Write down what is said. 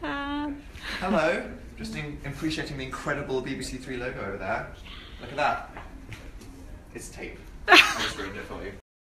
Hi, Hello. Just in, appreciating the incredible BBC Three logo over there. Look at that. It's tape. I just ruined it for you.